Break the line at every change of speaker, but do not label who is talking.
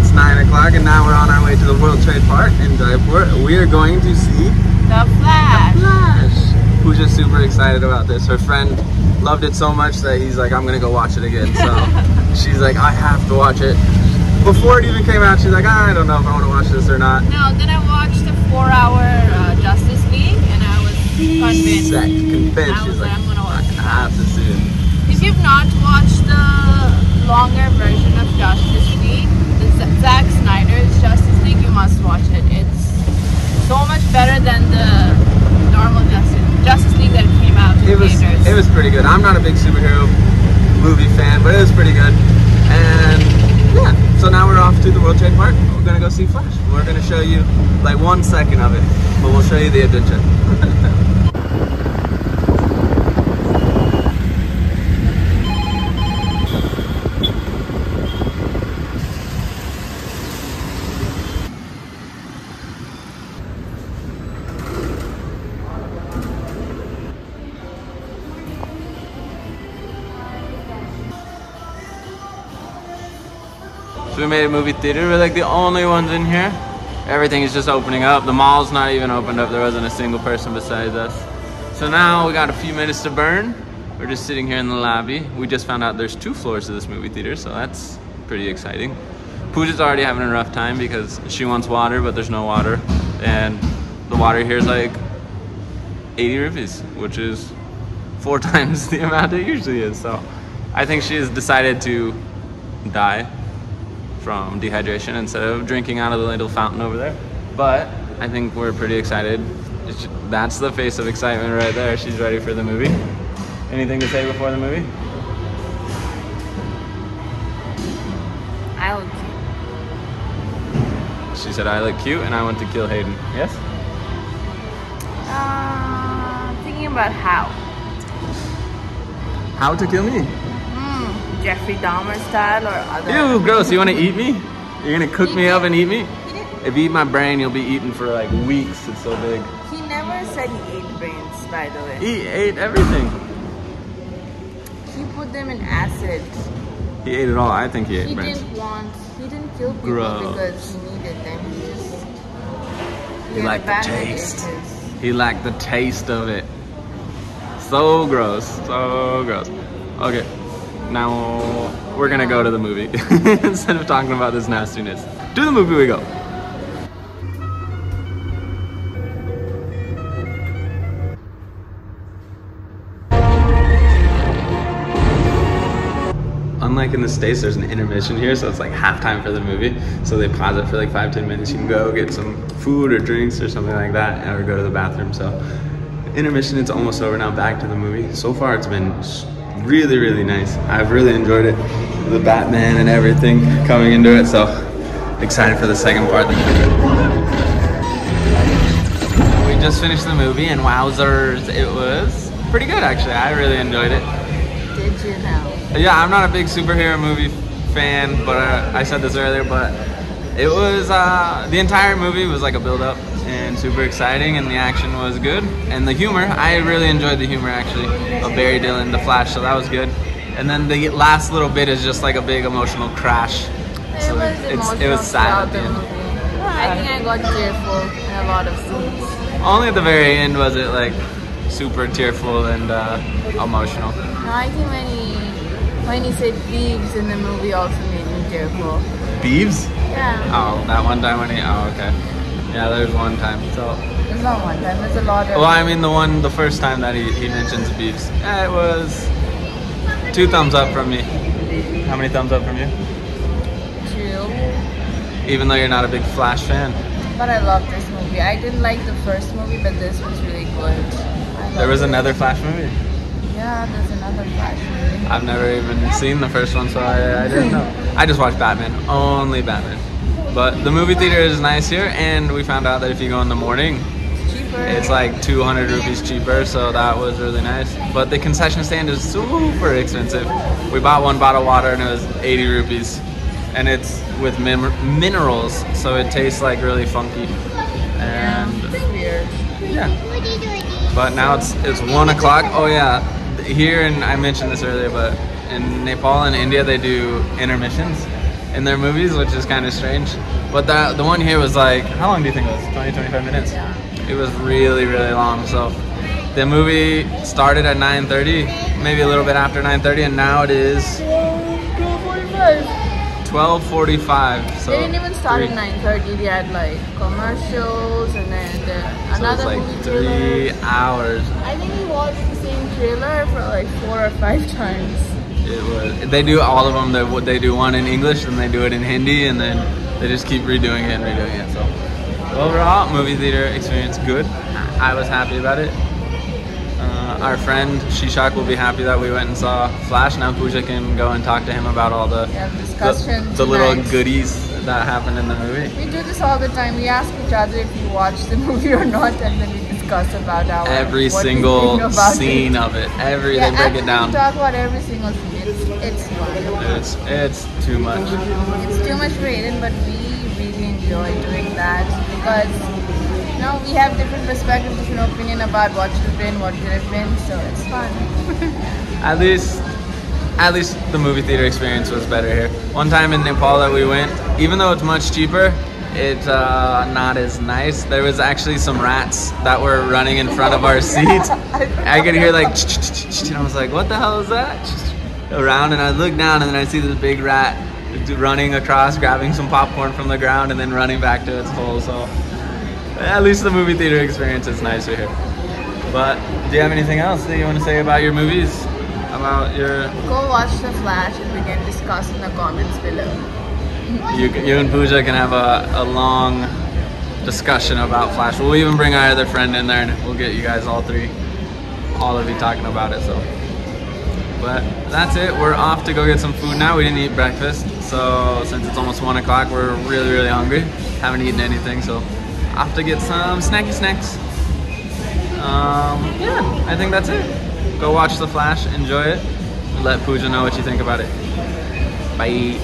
it's 9 o'clock and now we're on our way to the World Trade Park in Jaipur. We are going to see
The Flash.
Flash. Who's just super excited about this. Her friend loved it so much that he's like, I'm gonna go watch it again. So she's like, I have to watch it. Before it even came out, she's like, I don't know if I want to watch this or not.
No, then I watched the four-hour uh, Justice League, and I was convinced.
Set, convinced.
I was
She's like,
I'm gonna watch
I have to see it.
If you've not watched the longer version of Justice League, the Zack Snyder's Justice League, you must watch it. It's so much better than the normal Justice Justice League that came out
It was
theaters.
it was pretty good. I'm not a big superhero movie fan, but it was pretty good. And yeah, so now we're off to the World Trade Park. We're gonna go see Flash. We're gonna show you like one second of it, but we'll show you the adventure. We made a movie theater. We're like the only ones in here. Everything is just opening up. The mall's not even opened up. There wasn't a single person besides us. So now we got a few minutes to burn. We're just sitting here in the lobby. We just found out there's two floors to this movie theater, so that's pretty exciting. Pooja's already having a rough time because she wants water, but there's no water. And the water here is like 80 rupees, which is four times the amount it usually is. So I think she has decided to die from dehydration instead of drinking out of the little fountain over there. But I think we're pretty excited. It's- That's the face of excitement right there. She's ready for the movie. Anything to say before the movie?
I would
She said, I look cute and I want to kill Hayden. Yes?
uh, thinking about how.
How to kill me?
Jeffrey Dahmer style or other.
Ew, gross. You want to eat me? You're going to cook me up and eat me? If you eat my brain, you'll be eaten for like weeks. It's so big.
He never said he ate brains, by the way.
He ate everything.
He put them in acid.
He ate it all. I think he ate
He
brains.
didn't want, he didn't kill people
Gross.
because he needed them. He just.
He
had
liked the taste. He liked the taste of it. So gross. So gross. Okay. Now we're gonna go to the movie instead of talking about this nastiness. To the movie we go. Unlike in the States, there's an intermission here, so it's like halftime for the movie. So they pause it for like five, ten minutes. You can go get some food or drinks or something like that, or go to the bathroom. So intermission, it's almost over now. Back to the movie. So far, it's been really, really nice. I've really enjoyed it. The Batman and everything coming into it. So excited for the second part. We just finished the movie, and wowzers, it was pretty good actually. I really enjoyed it.
Did you know?
Yeah, I'm not a big superhero movie fan, but uh, I said this earlier, but it was uh, the entire movie was like a build up and super exciting, and the action was good, and the humor. I really enjoyed the humor actually of Barry Allen, The Flash, so that was good. And then the last little bit is just like a big emotional crash.
It
So
was
it's it was sad
throughout
at the
the
end.
movie. I think I got tearful in a lot of scenes.
Only at the very end was it like super tearful and uh, emotional.
No, I think when he when he said Beeves in the movie also made me tearful.
Beeves?
Yeah.
Oh, that one time when he. Oh, okay. Yeah, there's one time. So
It's not one time, there's a lot of
Well, I mean, the one, the first time that he, he mentions beefs, yeah, it was two thumbs up from me. How many thumbs up from you?
two.
Even though you're not a big Flash fan,
But I love this movie. I didn't like the first movie, but this was really good.
There was another Flash movie.
Yeah, there's another Flash movie.
I've never even seen the first one, so I, I didn't know. I just watched Batman, only Batman. But the movie theater is nice here, and we found out that if you go in the morning,
It's cheaper.
it's like 200 rupees cheaper, so that was really nice. But the concession stand is super expensive. We bought one bottle of water and it was 80 rupees. And it's with min- minerals, so it tastes like really funky. And
weird.
yeah. But now it's it's one o'clock. Oh yeah, here and I mentioned this earlier, but in Nepal and India they do intermissions. In their movies, which is kind of strange. But the the one here was like, how long do you think it was? 20, 25 minutes.
Yeah.
It was really, really long. So the movie started at 9:30, maybe a little bit after 9:30, and now it is 12:45. So
they didn't even start
three-
at 9.30. They had like commercials and then the,
So
another
like
movie
three
trailer.
hours.
I think we watched the same trailer for like four or five times.
Was. They do all of them. They, what they do one in English, and they do it in Hindi, and then they just keep redoing it and redoing it. So overall, movie theater experience good. I was happy about it. Uh, our friend Shirshak will be happy that we went and saw Flash. Now Pooja can go and talk to him about all the
have
the, the little goodies that happened in the movie.
We do this all the time. We ask each other if we watched the movie or not, and then we discuss about our
Every single scene
It.
of it. Every
Yeah,
they break it down.
We talk about every single scene. It's it's fun.
It's it's too much.
It's too much for Hayden, but we really enjoy doing that because you know we have different perspectives, different opinion about what should have been, what could have been. So it's fun.
At least, at least the movie theater experience was better here. One time in Nepal that we went, even though it's much cheaper, it's uh, not as nice. There was actually some rats that were running in front of our seats. I could hear like, and I was like, "What the hell is that?" Around, and I look down, and then I see this big rat running across, grabbing some popcorn from the ground, and then running back to its hole. So, at least the movie theater experience is nicer here. But do you have anything else that you want to say about your movies? About your
Go watch The Flash, and we can discuss in the comments below.
You, you and Pooja can have a, a long discussion about Flash. We'll even bring our other friend in there, and we'll get you guys all three, all of you talking about it. So, but that's it. We're off to go get some food now. We didn't eat breakfast, so since it's almost one o'clock, we're really really hungry. Haven't eaten anything, so off to get some snacky snacks. Um, yeah, I think that's it. Go watch The Flash, enjoy it. Let Pooja know what you think about it. Bye.